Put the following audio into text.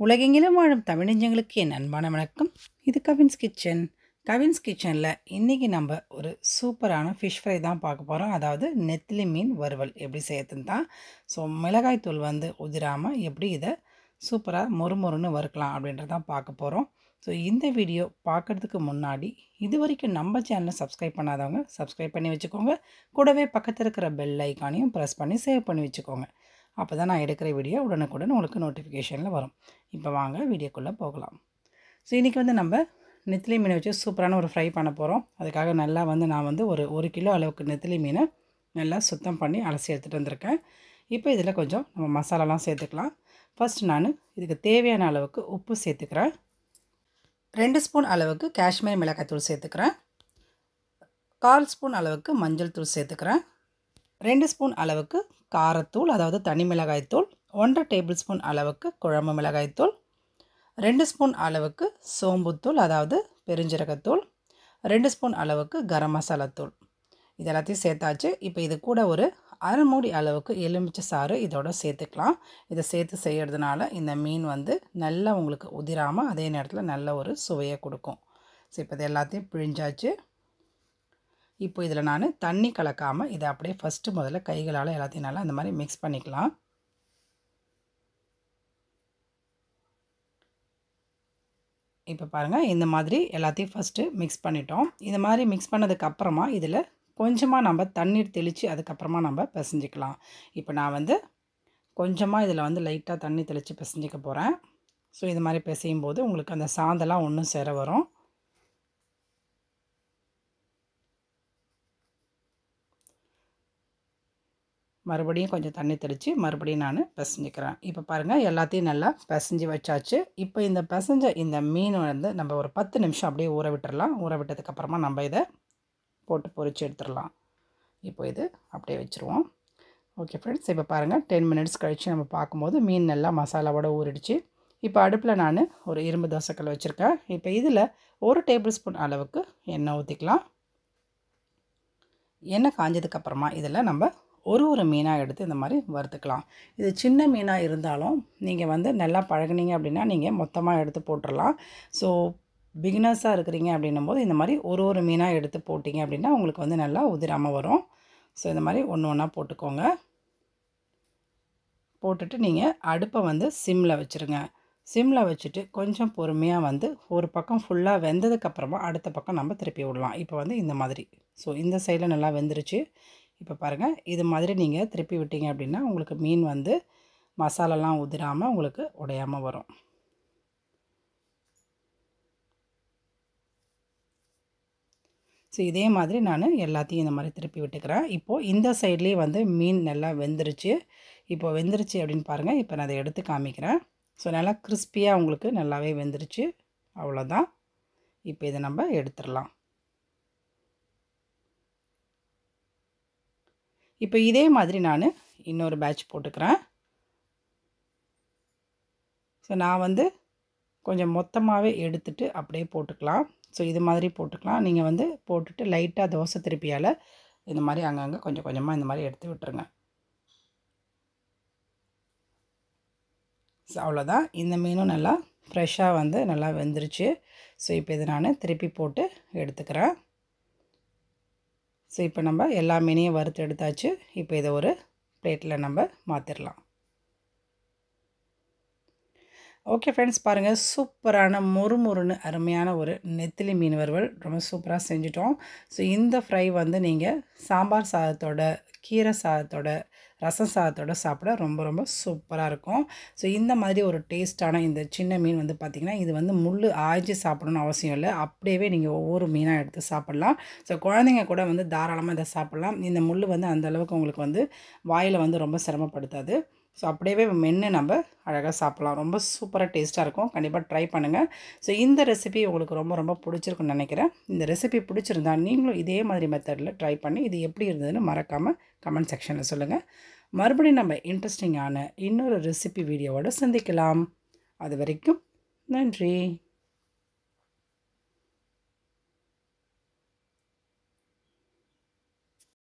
உலகெங்கிலும் வாழும் தமிழஞ்சங்களுக்கு என் அன்பான வணக்கம். இது கவின்ஸ் கிச்சன். கவின்ஸ் கிச்சனில் இன்றைக்கி நம்ம ஒரு சூப்பரான ஃபிஷ் ஃப்ரை தான் பார்க்க போகிறோம் அதாவது நெத்திலி மீன் வறுவல் எப்படி செய்யறதுன்னு தான். ஸோ மிளகாய்த்தூள் வந்து உதிராமல் எப்படி இதை சூப்பராக மொறுமொறுன்னு வறுக்கலாம் அப்படின்றதான் பார்க்க போகிறோம் ஸோ இந்த வீடியோ பார்க்குறதுக்கு முன்னாடி இது வரைக்கும் நம்ம சேனலை சப்ஸ்கிரைப் பண்ணாதவங்க சப்ஸ்கிரைப் பண்ணி வச்சுக்கோங்க. கூடவே பக்கத்தில் இருக்கிற பெல் ஐக்கானையும் ப்ரெஸ் பண்ணி சேவ் பண்ணி வச்சுக்கோங்க. அப்போ தான் நான் எடுக்கிற வீடியோ உடனுக்குடன் உங்களுக்கு நோட்டிஃபிகேஷனில் வரும். இப்போ வாங்க வீடியோக்குள்ளே போகலாம். ஸோ இன்றைக்கி வந்து நம்ம நெத்திலி மீனை வச்சு சூப்பரான ஒரு ஃப்ரை பண்ண போகிறோம் அதுக்காக நல்லா வந்து நான் வந்து ஒரு ஒரு கிலோ அளவுக்கு நெத்திலி மீனை நல்லா சுத்தம் பண்ணி அலசி எடுத்துகிட்டு வந்திருக்கேன். இப்போ இதில் கொஞ்சம் நம்ம மசாலாலாம் சேர்த்துக்கலாம். ஃபஸ்ட் நான் இதுக்கு தேவையான அளவுக்கு உப்பு சேர்த்துக்கிறேன். ரெண்டு ஸ்பூன் அளவுக்கு காஷ்மீர் மிளகாய்த்தூள் சேர்த்துக்கிறேன். கால் ஸ்பூன் அளவுக்கு மஞ்சள் தூள் சேர்த்துக்கிறேன். ரெண்டு ஸ்பூன் அளவுக்கு காரத்தூள் அதாவது தனி மிளகாய்த்தூள் ஒன்றரை டேபிள் ஸ்பூன் அளவுக்கு குழம்பு மிளகாய்த்தூள் ரெண்டு ஸ்பூன் அளவுக்கு சோம்புத்தூள் அதாவது பெருஞ்சீரகத்தூள் ரெண்டு ஸ்பூன் அளவுக்கு கரம் மசாலாத்தூள் இது எல்லாத்தையும் சேர்த்தாச்சு. இப்போ இது கூட ஒரு அரை மூடி அளவுக்கு எலுமிச்சை சாறு இதோட சேர்த்துக்கலாம். இதை சேர்த்து செய்கிறதுனால இந்த மீன் வந்து நல்லா உங்களுக்கு உதிராமல் அதே நேரத்தில் நல்ல ஒரு சுவையை கொடுக்கும். ஸோ இப்போ இது எல்லாத்தையும் பிழிஞ்சாச்சு. இப்போ இதில் நான் தண்ணி கலக்காமல் இதை அப்படியே ஃபஸ்ட்டு முதல்ல கைகளால் எல்லாத்தையும் நல்லா அந்த மாதிரி மிக்ஸ் பண்ணிக்கலாம். இப்போ பாருங்கள் இந்த மாதிரி எல்லாத்தையும் ஃபஸ்ட்டு மிக்ஸ் பண்ணிட்டோம். இந்த மாதிரி மிக்ஸ் பண்ணதுக்கப்புறமா இதில் கொஞ்சமாக நம்ம தண்ணீர் தெளித்து அதுக்கப்புறமா நம்ம பிசைஞ்சிக்கலாம். இப்போ நான் வந்து கொஞ்சமாக இதில் வந்து லைட்டாக தண்ணி தெளித்து பிசைஞ்சிக்க போகிறேன் ஸோ இது மாதிரி பிசையும் போது உங்களுக்கு அந்த சாந்தெல்லாம் ஒன்றும் சேர வரும். மறுபடியும் கொஞ்சம் தண்ணி தெளித்து மறுபடியும் நான் பிசைஞ்சிக்கிறேன். இப்போ பாருங்கள் எல்லாத்தையும் நல்லா பிசைஞ்சு வச்சாச்சு. இப்போ இந்த பிசைஞ்ச இந்த மீன் வந்து நம்ம ஒரு பத்து நிமிஷம் அப்படியே ஊற விட்டுடலாம் ஊற விட்டதுக்கப்புறமா நம்ம இதை போட்டு பொரித்து எடுத்துடலாம். இப்போ இது அப்படியே வச்சுருவோம். ஓகே ஃப்ரெண்ட்ஸ் இப்போ பாருங்கள் டென் மினிட்ஸ் கழித்து நம்ம பார்க்கும்போது மீன் நல்லா மசாலாவோட ஊறிடுச்சு. இப்போ அடுப்பில் நான் ஒரு இரும்பு தோசைக்கல் வச்சுருக்கேன். இப்போ இதில் ஒரு டேபிள் ஸ்பூன் அளவுக்கு எண்ணெய் ஊற்றிக்கலாம் எண்ணெய் காஞ்சதுக்கப்புறமா இதில் நம்ம ஒரு ஒரு மீனாக எடுத்து இந்த மாதிரி வறுத்துக்கலாம். இது சின்ன மீனாக இருந்தாலும் நீங்கள் வந்து நல்லா பழகுனீங்க அப்படின்னா நீங்கள் மொத்தமாக எடுத்து போட்டுடலாம் ஸோ பிகினர்ஸாக இருக்கிறீங்க அப்படின்னும் போது இந்த மாதிரி ஒரு ஒரு மீனாக எடுத்து போட்டிங்க அப்படின்னா உங்களுக்கு வந்து நல்லா உதிராமல் வரும். ஸோ இந்த மாதிரி ஒன்று ஒன்றா போட்டுக்கோங்க. போட்டுட்டு நீங்கள் அடுப்பை வந்து சிம்மில் வச்சுருங்க. சிம்மில் வச்சுட்டு கொஞ்சம் பொறுமையாக வந்து ஒரு பக்கம் ஃபுல்லாக வெந்ததுக்கப்புறமா அடுத்த பக்கம் நம்ம திருப்பி விடலாம். இப்போ வந்து இந்த மாதிரி. ஸோ இந்த சைடில் நல்லா வெந்துருச்சு. இப்போ பாருங்கள் இது மாதிரி நீங்கள் திருப்பி விட்டீங்க அப்படின்னா உங்களுக்கு மீன் வந்து மசாலாலாம் உதிராமல் உங்களுக்கு உடையாமல் வரும். ஸோ இதே மாதிரி நான் எல்லாத்தையும் இந்த மாதிரி திருப்பி விட்டுக்கிறேன். இப்போது இந்த சைட்லேயே வந்து மீன் நல்லா வெந்துருச்சு. இப்போ வெந்துருச்சு அப்படின்னு பாருங்கள் இப்போ நான் அதை எடுத்து காமிக்கிறேன். ஸோ நல்லா கிறிஸ்பியாக உங்களுக்கு நல்லாவே வெந்துருச்சு. அவ்வளோதான் இப்போ இதை நம்ம எடுத்துடலாம். இப்போ இதே மாதிரி நான் இன்னொரு பேட்ச் போட்டுக்கிறேன். ஸோ நான் வந்து கொஞ்சம் மொத்தமாகவே எடுத்துட்டு அப்படியே போட்டுக்கலாம். ஸோ இது மாதிரி போட்டுக்கலாம். நீங்கள் வந்து போட்டுட்டு லைட்டாக தோசை திருப்பியால் இந்த மாதிரி அங்கங்கே கொஞ்சம் கொஞ்சமாக இந்த மாதிரி எடுத்து விட்டுருங்க. ஸோ அவ்வளோதான். இந்த மீனும் நல்லா ஃப்ரெஷ்ஷாக வந்து நல்லா வெந்துருச்சு. ஸோ இப்போ இதை நான் திருப்பி போட்டு எடுத்துக்கிறேன். ஸோ இப்போ நம்ம எல்லா மீனையும் வறுத்து எடுத்தாச்சு. இப்போ இதை ஒரு பிளேட்டில் நம்ம மாற்றிடலாம் ஓகே ஃப்ரெண்ட்ஸ் பாருங்கள் சூப்பரான மொறுமொறுன்னு அருமையான ஒரு நெத்திலி மீன் வறுவல் ரொம்ப சூப்பராக செஞ்சிட்டோம். ஸோ இந்த ஃப்ரை வந்து நீங்கள் சாம்பார் சாதத்தோட கீரை சாதத்தோட ரசம் சாதத்தோட சாப்பிட ரொம்ப ரொம்ப சூப்பராக இருக்கும். ஸோ இந்த மாதிரி ஒரு டேஸ்ட்டான இந்த சின்ன மீன் வந்து பார்த்திங்கன்னா இது வந்து முள் ஆய்ச்சி சாப்பிடணும்னு அவசியம் இல்லை. அப்படியே நீங்கள் ஒவ்வொரு மீனாக எடுத்து சாப்பிட்லாம். ஸோ குழந்தைங்க கூட வந்து தாராளமாக இதை சாப்பிட்லாம். இந்த முள் வந்து அந்தளவுக்கு உங்களுக்கு வந்து வாயில் வந்து ரொம்ப சிரமப்படுத்தாது. ஸோ அப்படியே மென்று நம்ம அழகாக சாப்பிட்லாம். ரொம்ப சூப்பராக டேஸ்ட்டாக இருக்கும். கண்டிப்பாக ட்ரை பண்ணுங்கள் ஸோ இந்த ரெசிபி உங்களுக்கு ரொம்ப ரொம்ப பிடிச்சிருக்குன்னு நினைக்கிறேன். இந்த ரெசிபி பிடிச்சிருந்தா நீங்களும் இதே மாதிரி மெத்தடில் ட்ரை பண்ணி இது எப்படி இருந்ததுன்னு மறக்காமல் கமெண்ட் செக்ஷனில் சொல்லுங்கள் மறுபடியும் நம்ம இன்ட்ரெஸ்டிங்கான இன்னொரு ரெசிபி வீடியோவோடு சந்திக்கலாம். அது வரைக்கும் நன்றி.